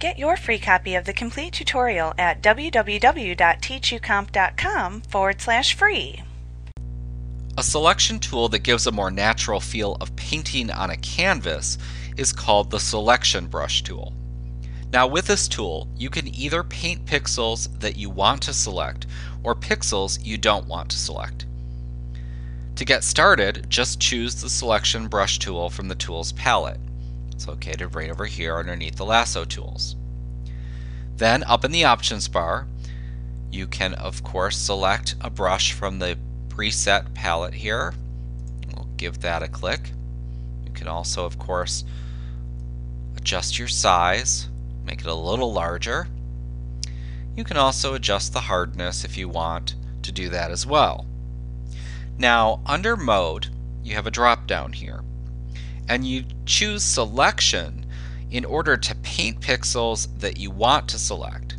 Get your free copy of the complete tutorial at www.teachucomp.com forward slash free. A selection tool that gives a more natural feel of painting on a canvas is called the Selection Brush tool. Now with this tool, you can either paint pixels that you want to select or pixels you don't want to select. To get started, just choose the Selection Brush tool from the Tools palette. It's located right over here underneath the lasso tools. Then up in the options bar, you can of course select a brush from the preset palette here. We'll give that a click. You can also of course adjust your size, make it a little larger. You can also adjust the hardness if you want to do that as well. Now under mode you have a drop down here and you choose selection in order to paint pixels that you want to select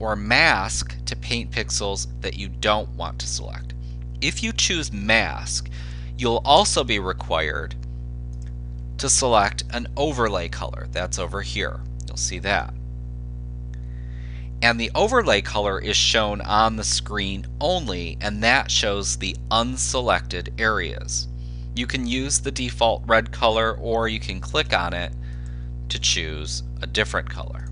or mask to paint pixels that you don't want to select. If you choose mask, you'll also be required to select an overlay color. That's over here. You'll see that. And the overlay color is shown on the screen only, and that shows the unselected areas. You can use the default red color or you can click on it to choose a different color.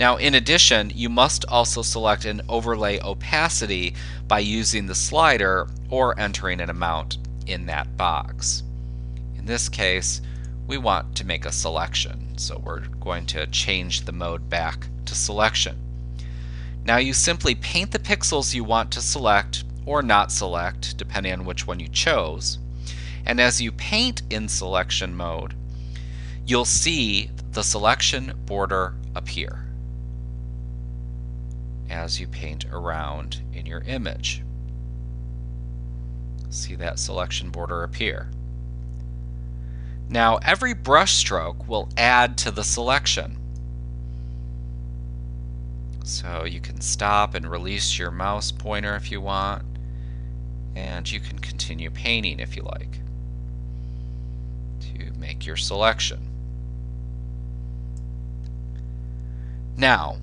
Now in addition, you must also select an overlay opacity by using the slider or entering an amount in that box. In this case, we want to make a selection, so we're going to change the mode back to selection. Now you simply paint the pixels you want to select or not select, depending on which one you chose. And as you paint in selection mode, you'll see the selection border appear as you paint around in your image. See that selection border appear. Now every brush stroke will add to the selection. So you can stop and release your mouse pointer if you want and you can continue painting if you like to make your selection. Now,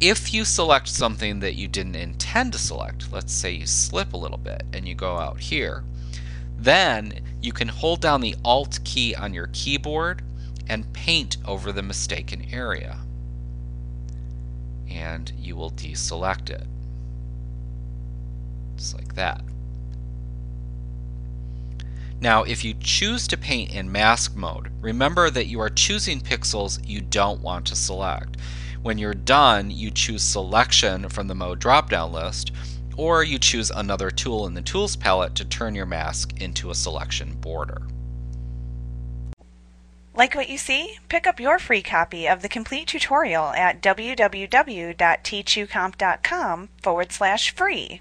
if you select something that you didn't intend to select, let's say you slip a little bit and you go out here, then you can hold down the Alt key on your keyboard and paint over the mistaken area. And you will deselect it. Just like that. Now, if you choose to paint in mask mode, remember that you are choosing pixels you don't want to select. When you're done, you choose selection from the mode drop-down list, or you choose another tool in the tools palette to turn your mask into a selection border. Like what you see? Pick up your free copy of the complete tutorial at www.teachucomp.com forward slash free.